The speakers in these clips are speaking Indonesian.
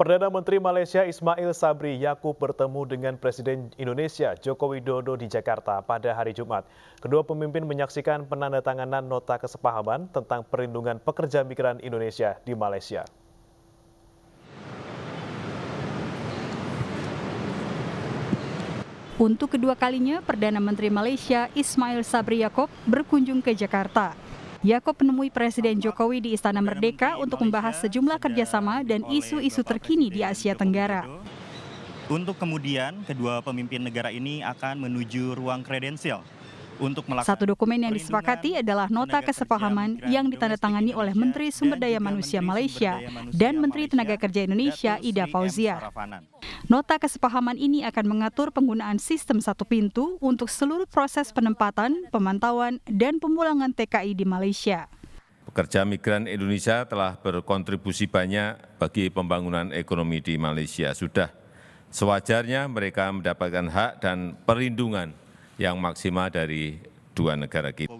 Perdana Menteri Malaysia Ismail Sabri Yaakob bertemu dengan Presiden Indonesia Joko Widodo di Jakarta pada hari Jumat. Kedua pemimpin menyaksikan penandatanganan nota kesepahaman tentang perlindungan pekerja migran Indonesia di Malaysia. Untuk kedua kalinya, Perdana Menteri Malaysia Ismail Sabri Yaakob berkunjung ke Jakarta. Yaakob menemui Presiden Jokowi di Istana Merdeka untuk membahas sejumlah kerjasama dan isu-isu terkini di Asia Tenggara. Untuk kemudian, kedua pemimpin negara ini akan menuju ruang kredensial untuk Satu dokumen yang disepakati adalah nota kesepahaman yang ditandatangani oleh Menteri Sumber Daya Manusia Malaysia dan Menteri Tenaga Kerja Indonesia Ida Fauzia. Nota kesepahaman ini akan mengatur penggunaan sistem satu pintu untuk seluruh proses penempatan, pemantauan, dan pemulangan TKI di Malaysia. Pekerja migran Indonesia telah berkontribusi banyak bagi pembangunan ekonomi di Malaysia. Sudah sewajarnya mereka mendapatkan hak dan perlindungan yang maksimal dari dua negara kita.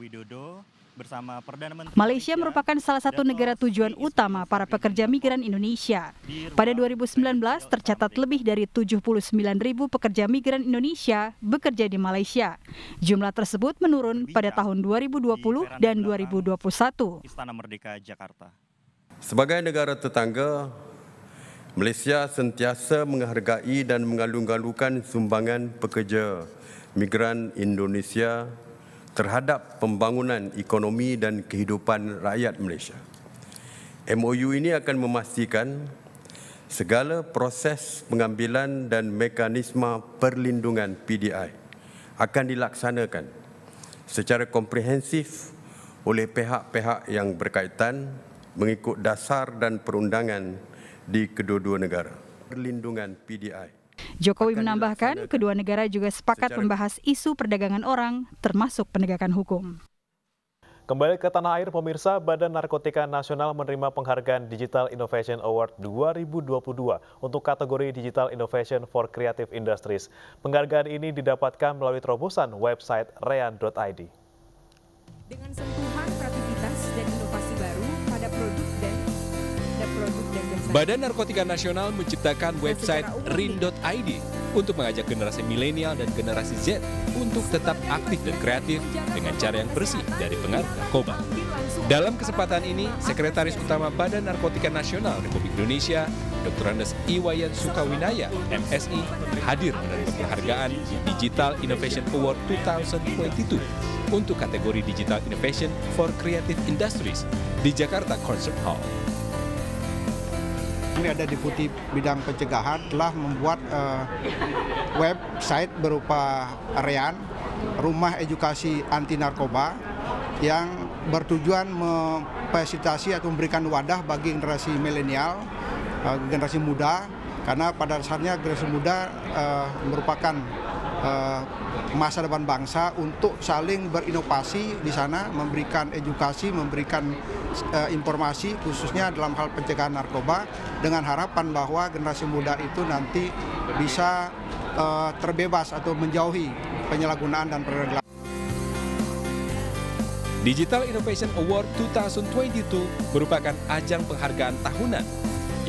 Malaysia merupakan salah satu negara tujuan utama para pekerja migran Indonesia. Pada 2019 tercatat lebih dari 79 ribu pekerja migran Indonesia bekerja di Malaysia. Jumlah tersebut menurun pada tahun 2020 dan 2021. Istana Merdeka Jakarta. Sebagai negara tetangga, Malaysia sentiasa menghargai dan mengalung-alungkan sumbangan pekerja migran Indonesia terhadap pembangunan ekonomi dan kehidupan rakyat Malaysia. MOU ini akan memastikan segala proses pengambilan dan mekanisme perlindungan PDI akan dilaksanakan secara komprehensif oleh pihak-pihak yang berkaitan mengikut dasar dan perundangan di kedua-dua negara. Perlindungan PDI Jokowi menambahkan kedua negara juga sepakat membahas isu perdagangan orang termasuk penegakan hukum. Kembali ke tanah air, pemirsa, Badan Narkotika Nasional menerima penghargaan Digital Innovation Award 2022 untuk kategori Digital Innovation for Creative Industries. Penghargaan ini didapatkan melalui terobosan website rean.id. Dengan Badan Narkotika Nasional menciptakan website rin.id untuk mengajak generasi milenial dan generasi Z untuk tetap aktif dan kreatif dengan cara yang bersih dari pengaruh narkoba. Dalam kesempatan ini, Sekretaris Utama Badan Narkotika Nasional Republik Indonesia, Dr. Andes Iwayan Sukawinaya, MSI, hadir menerima penghargaan Digital Innovation Award 2022 untuk kategori Digital Innovation for Creative Industries di Jakarta Concert Hall kami ada deputi bidang pencegahan telah membuat uh, website berupa Rean, rumah edukasi anti narkoba yang bertujuan memfasilitasi atau memberikan wadah bagi generasi milenial, uh, generasi muda, karena pada dasarnya generasi muda uh, merupakan uh, masa depan bangsa untuk saling berinovasi di sana, memberikan edukasi, memberikan uh, informasi khususnya dalam hal pencegahan narkoba dengan harapan bahwa generasi muda itu nanti bisa uh, terbebas atau menjauhi penyalahgunaan dan peredaran. Digital Innovation Award 2022 merupakan ajang penghargaan tahunan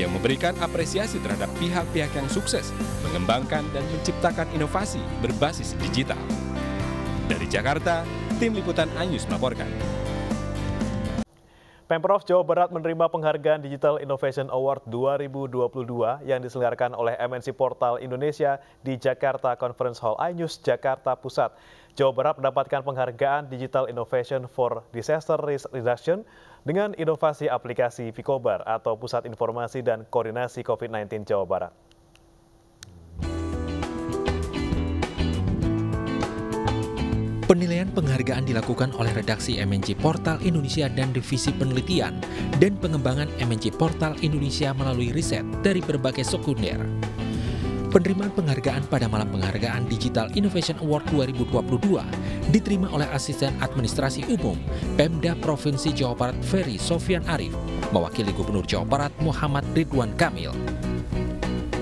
yang memberikan apresiasi terhadap pihak-pihak yang sukses mengembangkan dan menciptakan inovasi berbasis digital. Dari Jakarta, tim liputan Anyus melaporkan. Pemprov Jawa Barat menerima penghargaan Digital Innovation Award 2022 yang diselenggarakan oleh MNC Portal Indonesia di Jakarta Conference Hall iNews Jakarta Pusat. Jawa Barat mendapatkan penghargaan Digital Innovation for Disaster Risk Reduction dengan inovasi aplikasi Picobar atau Pusat Informasi dan Koordinasi COVID-19 Jawa Barat. Penilaian penghargaan dilakukan oleh redaksi MNC Portal Indonesia dan Divisi Penelitian dan Pengembangan MNC Portal Indonesia melalui riset dari berbagai sekunder. Penerimaan penghargaan pada malam penghargaan Digital Innovation Award 2022 diterima oleh Asisten Administrasi Umum Pemda Provinsi Jawa Barat Ferry Sofian Arif, mewakili Gubernur Jawa Barat Muhammad Ridwan Kamil.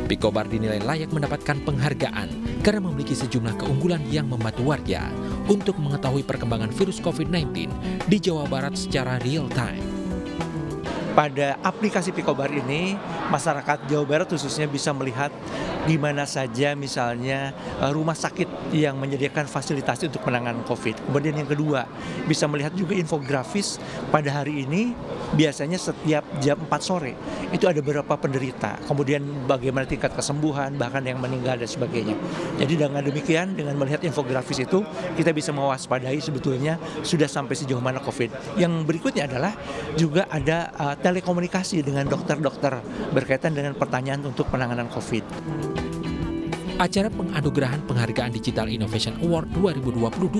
Pikobar dinilai layak mendapatkan penghargaan karena memiliki sejumlah keunggulan yang membantu warga untuk mengetahui perkembangan virus COVID-19 di Jawa Barat secara real time. Pada aplikasi Pikobar ini masyarakat Jawa Barat khususnya bisa melihat di mana saja misalnya eh, rumah sakit yang menyediakan fasilitas untuk penanganan COVID. Kemudian yang kedua, bisa melihat juga infografis pada hari ini biasanya setiap jam 4 sore itu ada beberapa penderita. Kemudian bagaimana tingkat kesembuhan, bahkan yang meninggal dan sebagainya. Jadi dengan demikian dengan melihat infografis itu kita bisa mewaspadai sebetulnya sudah sampai sejauh mana COVID. Yang berikutnya adalah juga ada uh, telekomunikasi dengan dokter-dokter berkaitan dengan pertanyaan untuk penanganan COVID. Acara penganugerahan penghargaan Digital Innovation Award 2022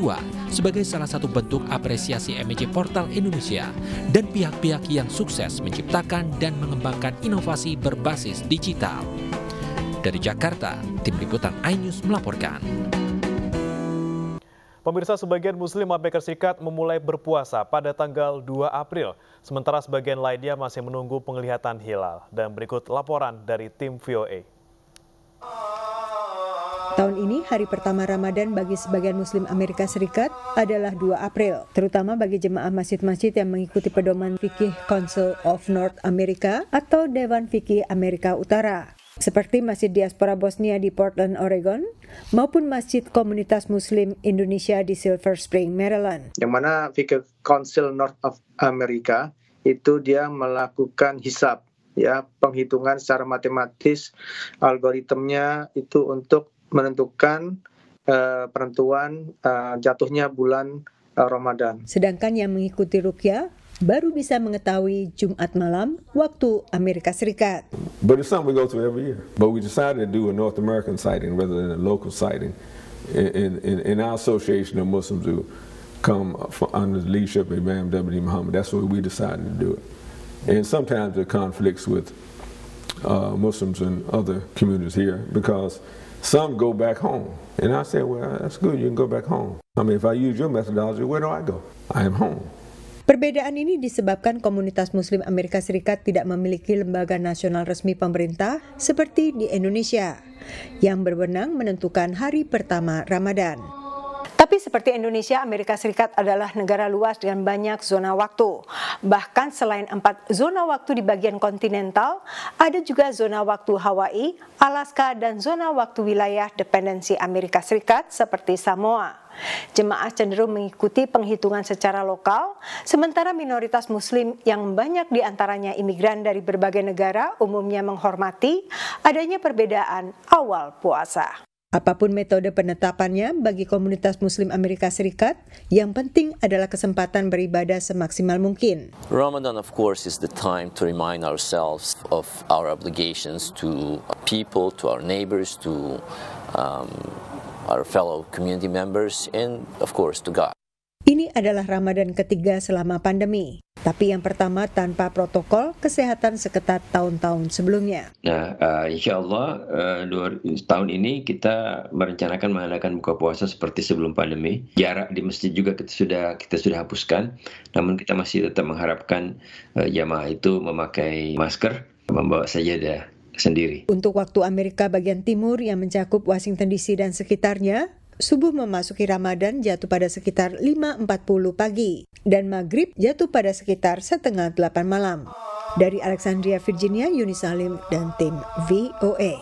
sebagai salah satu bentuk apresiasi MJ Portal Indonesia dan pihak-pihak yang sukses menciptakan dan mengembangkan inovasi berbasis digital. Dari Jakarta, Tim Liputan iNews melaporkan. Pemirsa sebagian Muslim Amerika Serikat memulai berpuasa pada tanggal 2 April, sementara sebagian lainnya masih menunggu penglihatan hilal. Dan berikut laporan dari tim VOA. Tahun ini hari pertama Ramadan bagi sebagian Muslim Amerika Serikat adalah 2 April, terutama bagi jemaah masjid-masjid yang mengikuti pedoman fikih Council of North America atau Dewan Fikih Amerika Utara. Seperti Masjid Diaspora Bosnia di Portland, Oregon, maupun Masjid Komunitas Muslim Indonesia di Silver Spring, Maryland. Yang mana Fikih Council North of America itu dia melakukan hisap ya penghitungan secara matematis algoritmnya itu untuk menentukan uh, penentuan uh, jatuhnya bulan uh, Ramadan. Sedangkan yang mengikuti rukyah baru bisa mengetahui Jumat malam waktu Amerika Serikat. But it's something we go through every year. But we decided to do a North American sighting rather than a local sighting. In, in, in our association of Muslims who come under the leadership of Imam W. Muhammad, that's why we decided to do it. And sometimes it conflicts with uh, Muslims and other communities here because Some go back home. And I said, well, that's good, you can go back home. I mean, if I use your methodology, where do I go? I am home. Perbedaan ini disebabkan komunitas Muslim Amerika Serikat tidak memiliki lembaga nasional resmi pemerintah seperti di Indonesia, yang berwenang menentukan hari pertama Ramadan. Tapi seperti Indonesia, Amerika Serikat adalah negara luas dengan banyak zona waktu. Bahkan selain empat zona waktu di bagian kontinental, ada juga zona waktu Hawaii, Alaska, dan zona waktu wilayah dependensi Amerika Serikat seperti Samoa. Jemaah cenderung mengikuti penghitungan secara lokal, sementara minoritas muslim yang banyak di antaranya imigran dari berbagai negara umumnya menghormati adanya perbedaan awal puasa. Apa pun metode penetapannya bagi komunitas Muslim Amerika Serikat, yang penting adalah kesempatan beribadah semaksimal mungkin. Ramadan, of course, is the time to remind ourselves of our obligations to people, to our neighbors, to um, our fellow community members, and of course to God. Ini adalah Ramadan ketiga selama pandemi, tapi yang pertama tanpa protokol kesehatan seketat tahun-tahun sebelumnya. Nah, uh, insya Allah uh, dua, tahun ini kita merencanakan mengadakan buka puasa seperti sebelum pandemi. Jarak di masjid juga kita sudah kita sudah hapuskan, namun kita masih tetap mengharapkan uh, jamaah itu memakai masker, membawa sajadah sendiri. Untuk waktu Amerika bagian timur yang mencakup Washington DC dan sekitarnya, Subuh memasuki Ramadan jatuh pada sekitar 5.40 pagi dan maghrib jatuh pada sekitar setengah 8 malam. Dari Alexandria, Virginia, Yuni Salim dan tim VOA.